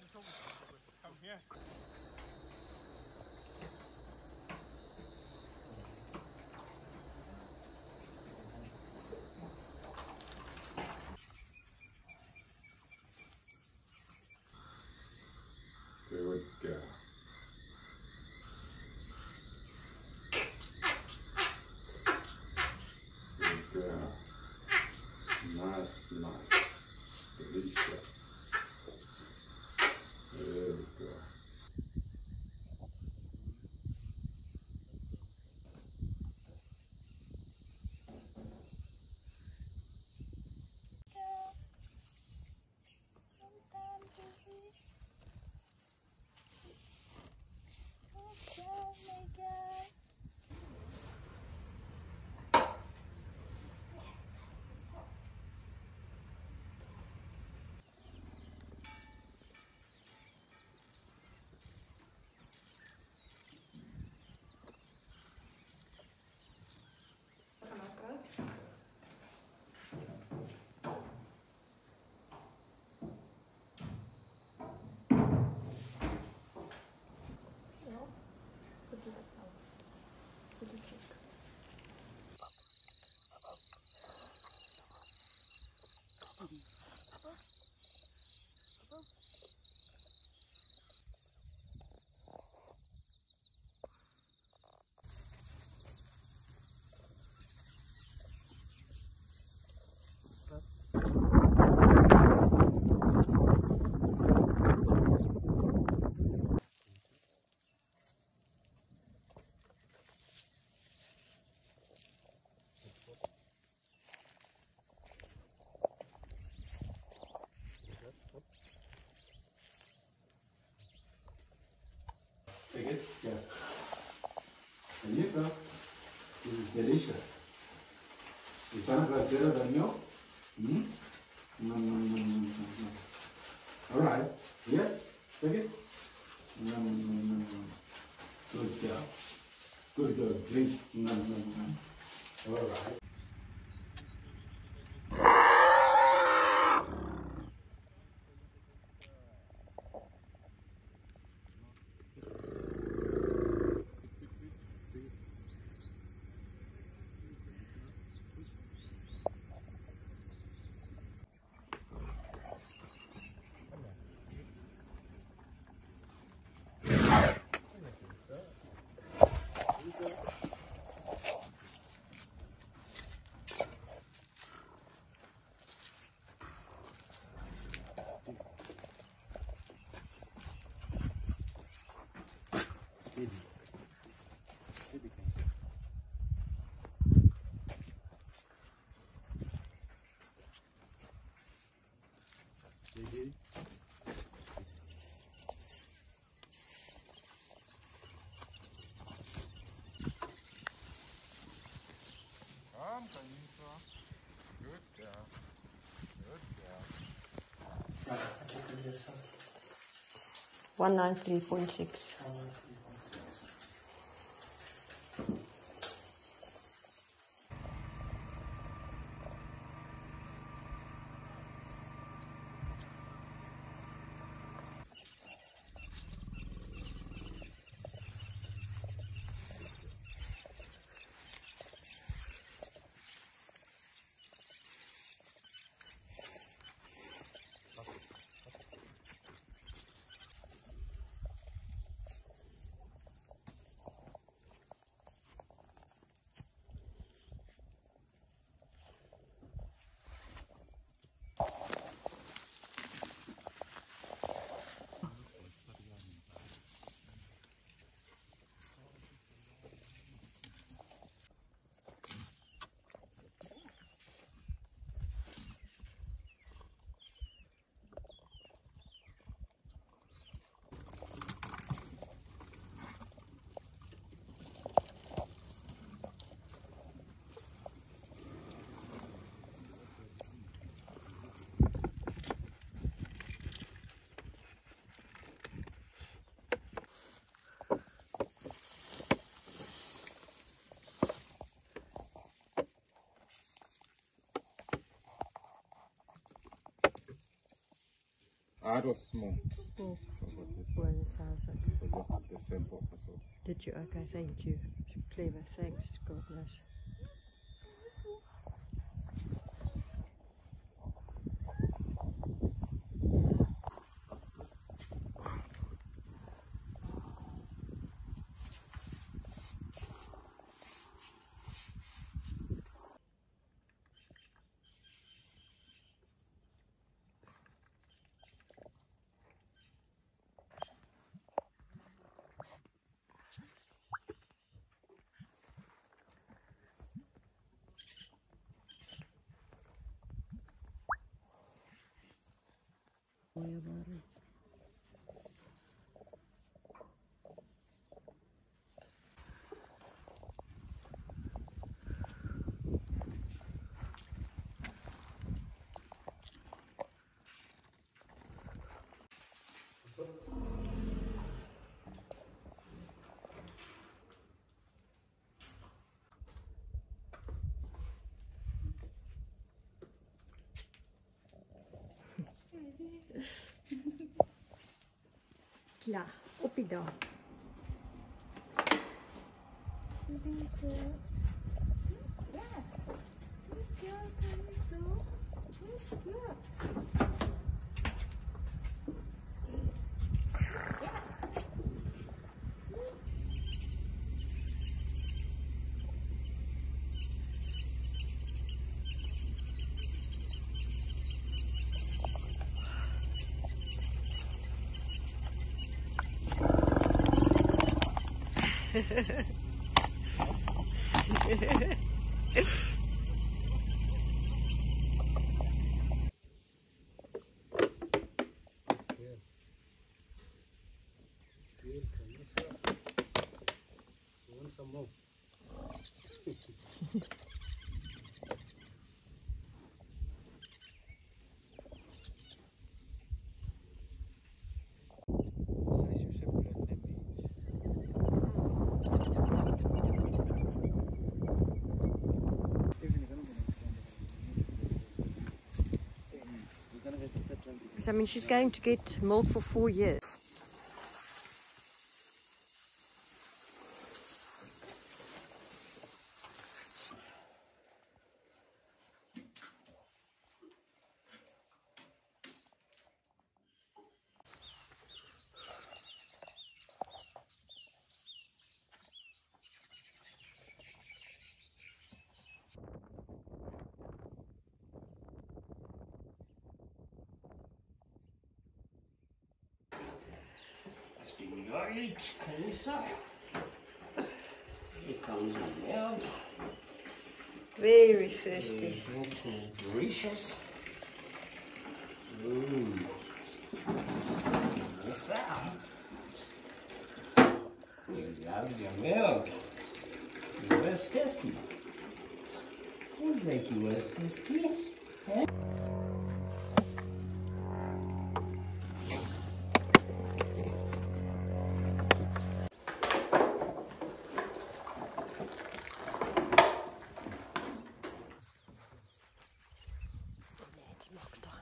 Come here. Good girl. Good girl. Nice, nice. Delicious. Good girl. Take? Yeah. And you. This is delicious. Is that better than milk? Hmm? No, no, no, no, no, no. All right. Yeah. Take it. No, no, no, no, no. Good girl. Good girl. Drink. No, no, no. All right. Come, Khanyisa. Good girl. Good girl. 193.6. It was small. This. well, this house. So just took the sample. So Did you? Okay, thank you. Clever. Thanks. God bless. Worry silah upida. Yeah. Oppie daar. So, I mean, she's going to get milk for four years. Storage, Khanyisa. Here comes the milk. Very thirsty. Looking delicious. Mmm. Khanyisa. He loves your milk. You was tasty. Seems like you was tasty. Huh? It's milk time.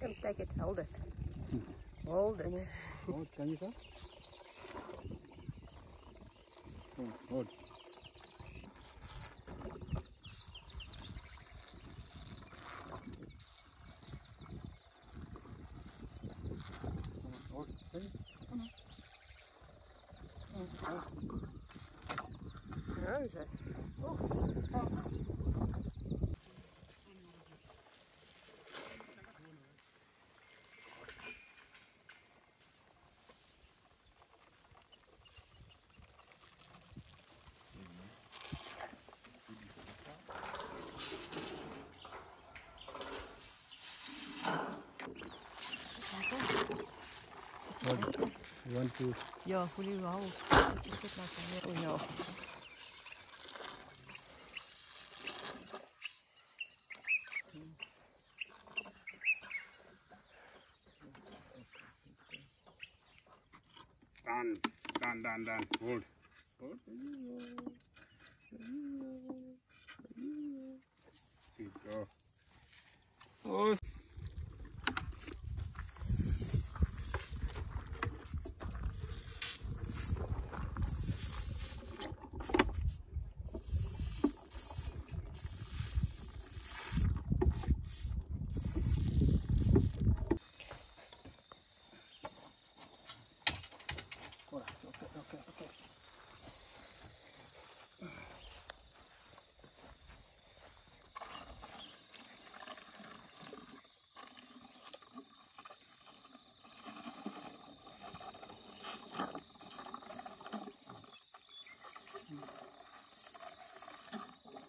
Come take it, hold it. Hold it. Hold, Khanyisa. Hold, hold. Hold. Where is it? You want to Ja, voel je wel. Dit is goed laten weer. Oh ja. Done, done, done, done. Hold. Hold. Good go. Oh.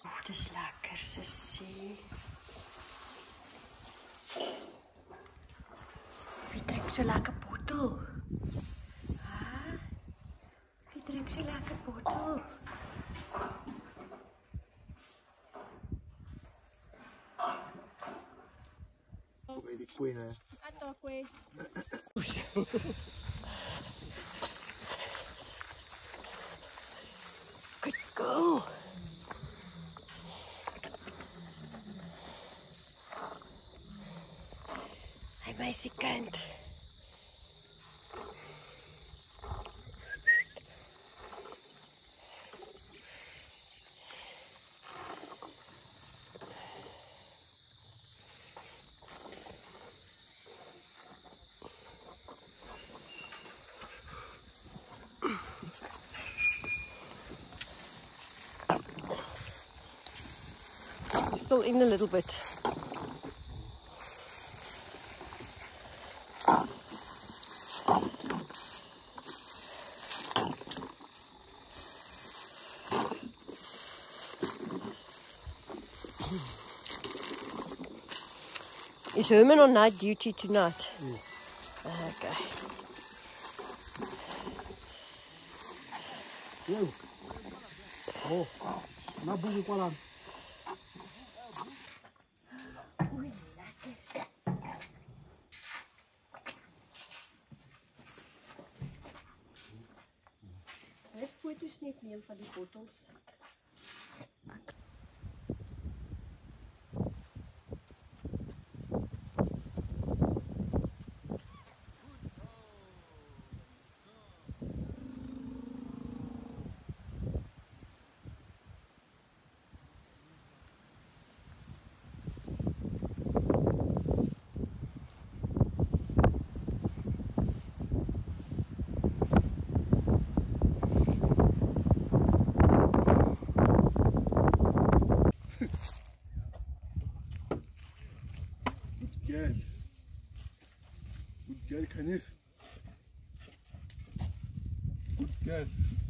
Oh, dis lekker, sussie. Wie drink so lekker bottel? Hæ? Wie drink so lekker bottel? Very queen, eh? Good girl. Still in a little bit. Is Herman on night duty tonight? Okay. Yo. Oh. Nabugo pa lang. para fazer photos. Van die bottels. Good.